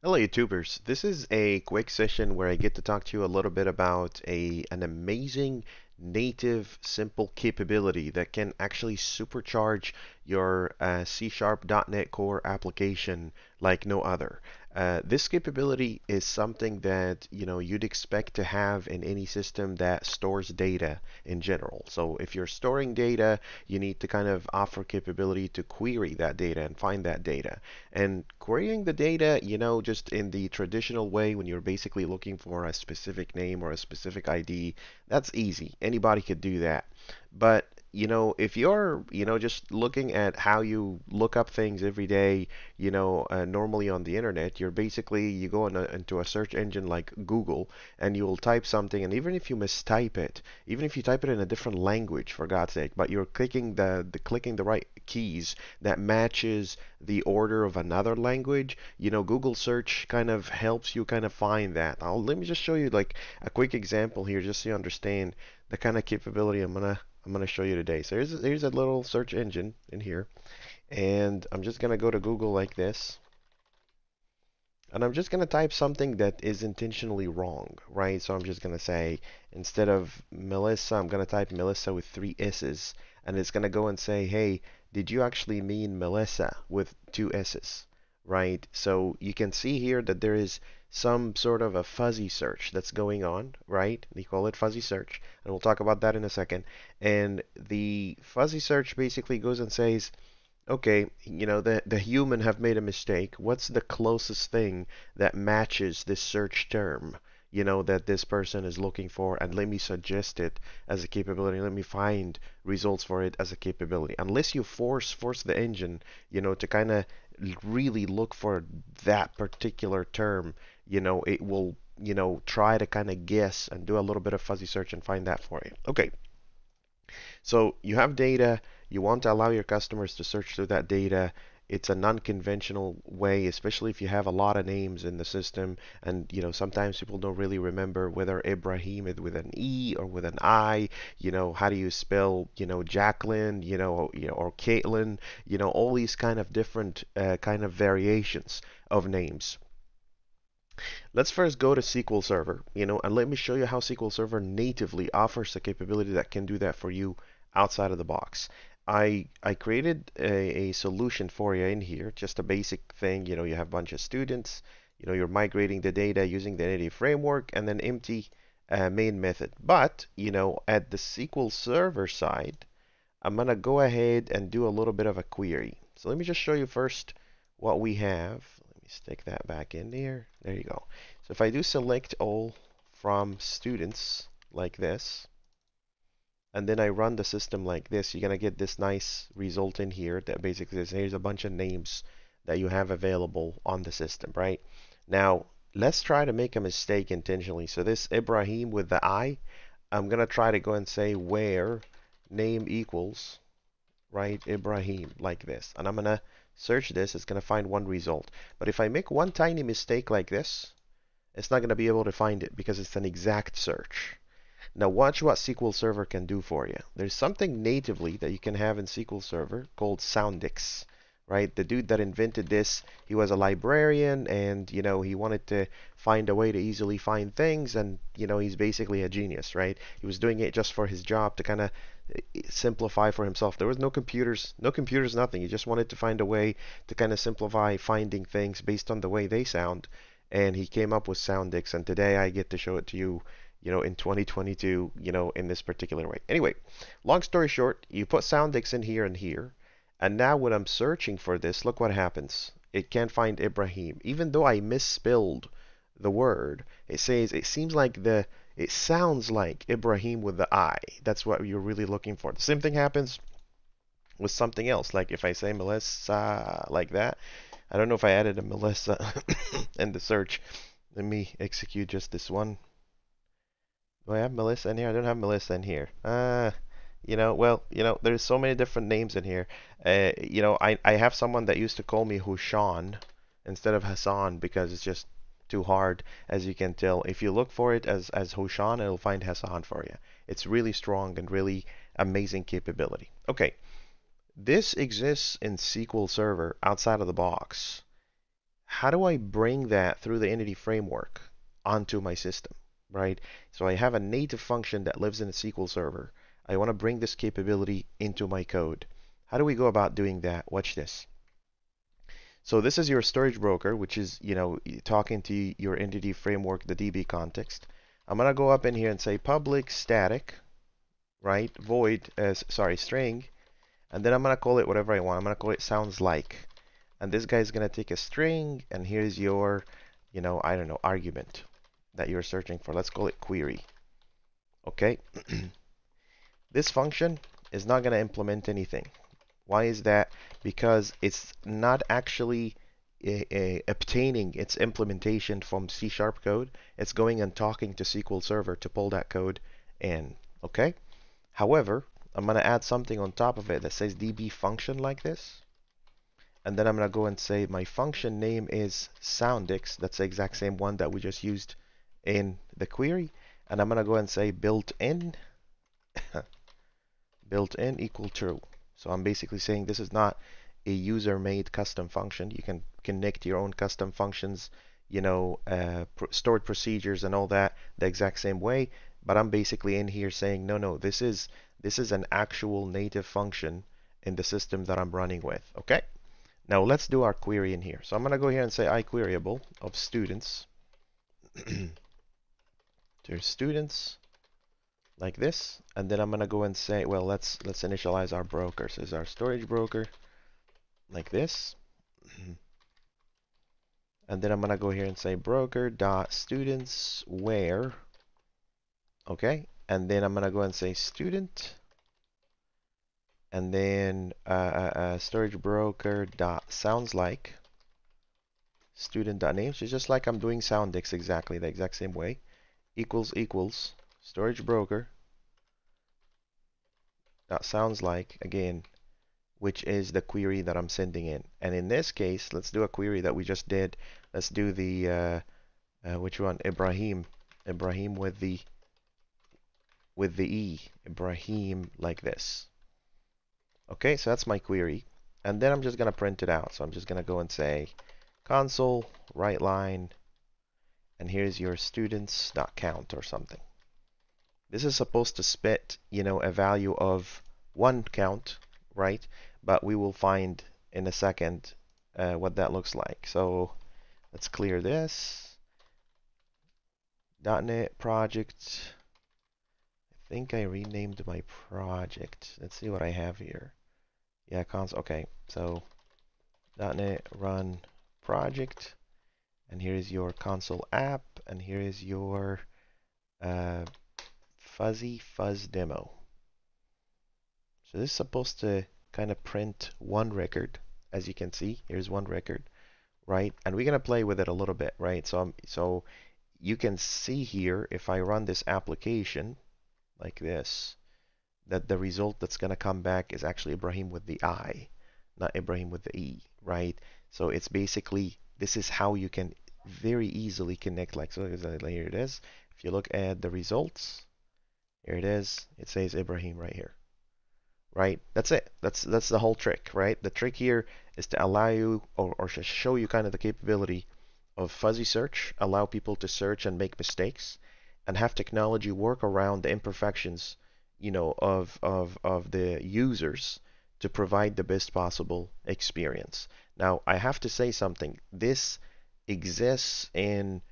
Hello YouTubers, this is a quick session where I get to talk to you a little bit about a an amazing native simple capability that can actually supercharge your uh, C Sharp .NET Core application like no other. Uh, this capability is something that you know you'd expect to have in any system that stores data in general. So if you're storing data, you need to kind of offer capability to query that data and find that data. And querying the data, you know, just in the traditional way when you're basically looking for a specific name or a specific ID, that's easy. Anybody could do that. But you know, if you're, you know, just looking at how you look up things every day, you know, uh, normally on the internet, you're basically, you go in a, into a search engine like Google and you'll type something, and even if you mistype it, even if you type it in a different language, for God's sake, but you're clicking the, the clicking the right keys that matches the order of another language, you know, Google search kind of helps you kind of find that. I'll, let me just show you like a quick example here just so you understand the kind of capability I'm gonna I'm going to show you today. So here's, here's a little search engine in here. And I'm just going to go to Google like this. And I'm just going to type something that is intentionally wrong, right? So I'm just going to say, instead of Melissa, I'm going to type Melissa with three S's. And it's going to go and say, hey, did you actually mean Melissa with two S's? Right? So you can see here that there is some sort of a fuzzy search that's going on, right? They call it fuzzy search, and we'll talk about that in a second. And the fuzzy search basically goes and says, okay, you know, the, the human have made a mistake. What's the closest thing that matches this search term? you know that this person is looking for and let me suggest it as a capability let me find results for it as a capability unless you force force the engine you know to kind of really look for that particular term you know, it will, you know, try to kind of guess and do a little bit of fuzzy search and find that for you. Okay. So you have data, you want to allow your customers to search through that data. It's a non-conventional way, especially if you have a lot of names in the system, and you know sometimes people don't really remember whether Ibrahim is with an E or with an I. You know how do you spell, you know Jacqueline, you know, you know or Caitlin, you know all these kind of different uh, kind of variations of names. Let's first go to SQL Server, you know, and let me show you how SQL Server natively offers a capability that can do that for you outside of the box. I, I created a, a solution for you in here, just a basic thing, you know, you have a bunch of students, you know, you're migrating the data using the Entity Framework and then empty uh, main method. But, you know, at the SQL Server side, I'm going to go ahead and do a little bit of a query. So let me just show you first what we have stick that back in there. There you go. So if I do select all from students like this, and then I run the system like this, you're going to get this nice result in here that basically says here's a bunch of names that you have available on the system, right? Now, let's try to make a mistake intentionally. So this Ibrahim with the I, I'm going to try to go and say where name equals, right, Ibrahim, like this. And I'm going to search this, it's going to find one result. But if I make one tiny mistake like this, it's not going to be able to find it because it's an exact search. Now watch what SQL Server can do for you. There's something natively that you can have in SQL Server called Soundex right? The dude that invented this, he was a librarian and, you know, he wanted to find a way to easily find things and, you know, he's basically a genius, right? He was doing it just for his job to kind of simplify for himself. There was no computers, no computers, nothing. He just wanted to find a way to kind of simplify finding things based on the way they sound. And he came up with Soundex and today I get to show it to you you know, in 2022, you know, in this particular way. Anyway, long story short, you put Soundex in here and here, and now when I'm searching for this, look what happens. It can't find Ibrahim. Even though I misspelled the word, it says it seems like the it sounds like Ibrahim with the I. That's what you're really looking for. The same thing happens with something else. Like if I say Melissa like that, I don't know if I added a Melissa in the search. Let me execute just this one. Do I have Melissa in here? I don't have Melissa in here. Uh, you know, well, you know, there's so many different names in here. Uh, you know, I, I have someone that used to call me Hushan instead of Hassan because it's just too hard, as you can tell. If you look for it as, as Hushan, it'll find Hassan for you. It's really strong and really amazing capability. Okay, this exists in SQL Server outside of the box. how do I bring that through the entity framework onto my system, right? So I have a native function that lives in a SQL server. I want to bring this capability into my code. How do we go about doing that? Watch this. So this is your storage broker, which is, you know, talking to your entity framework, the DB context. I'm going to go up in here and say public static, right, void, uh, as sorry, string, and then I'm going to call it whatever I want. I'm going to call it sounds like. And this guy is going to take a string, and here's your, you know, I don't know, argument that you're searching for. Let's call it query. Okay. this function is not going to implement anything. Why is that? Because it's not actually a, a, obtaining its implementation from C Sharp code. It's going and talking to SQL Server to pull that code in. Okay? However, I'm going to add something on top of it that says db function like this. And then I'm going to go and say my function name is Soundex. That's the exact same one that we just used in the query. And I'm going to go and say built in built in equal true. So I'm basically saying this is not a user-made custom function. You can connect your own custom functions, you know, uh, pr stored procedures and all that the exact same way. But I'm basically in here saying, no, no, this is this is an actual native function in the system that I'm running with. Okay. Now let's do our query in here. So I'm going to go here and say iQueryable of students. There's students like this and then I'm gonna go and say well let's let's initialize our broker so is our storage broker like this? And then I'm gonna go here and say broker dot students where okay? And then I'm gonna go and say student and then uh, uh, uh, storage broker dot sounds like student name so just like I'm doing Soundex exactly the exact same way equals equals storage broker that sounds like again which is the query that I'm sending in. And in this case let's do a query that we just did. Let's do the uh, uh, which one? Ibrahim. Ibrahim with the with the E. Ibrahim like this. Okay so that's my query. And then I'm just gonna print it out. So I'm just gonna go and say console write line and here's your students count or something this is supposed to spit, you know, a value of one count, right? But we will find in a second uh, what that looks like. So let's clear this. .NET project. I think I renamed my project. Let's see what I have here. Yeah, cons. Okay, so .NET run project, and here is your console app, and here is your uh, fuzzy fuzz demo. So this is supposed to kind of print one record, as you can see. Here's one record, right? And we're gonna play with it a little bit, right? So I'm, so you can see here if I run this application like this, that the result that's gonna come back is actually Ibrahim with the I, not Ibrahim with the E, right? So it's basically this is how you can very easily connect like so here it is if you look at the results here it is. It says Ibrahim right here. Right? That's it. That's that's the whole trick, right? The trick here is to allow you or, or show you kind of the capability of fuzzy search, allow people to search and make mistakes, and have technology work around the imperfections, you know, of of of the users to provide the best possible experience. Now, I have to say something. This exists in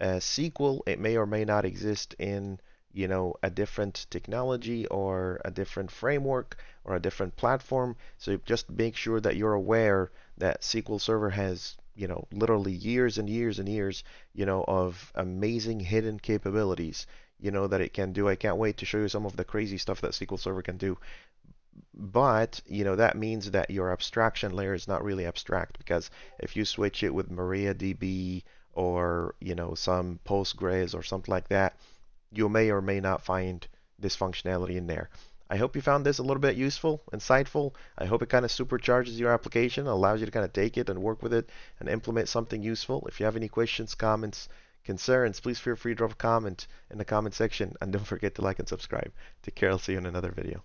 uh, SQL. It may or may not exist in you know a different technology or a different framework or a different platform. So just make sure that you're aware that SQL Server has you know literally years and years and years you know of amazing hidden capabilities you know that it can do. I can't wait to show you some of the crazy stuff that SQL Server can do. But you know that means that your abstraction layer is not really abstract because if you switch it with MariaDB or you know some Postgres or something like that you may or may not find this functionality in there. I hope you found this a little bit useful, insightful. I hope it kind of supercharges your application, allows you to kind of take it and work with it and implement something useful. If you have any questions, comments, concerns, please feel free to drop a comment in the comment section and don't forget to like and subscribe. Take care. I'll see you in another video.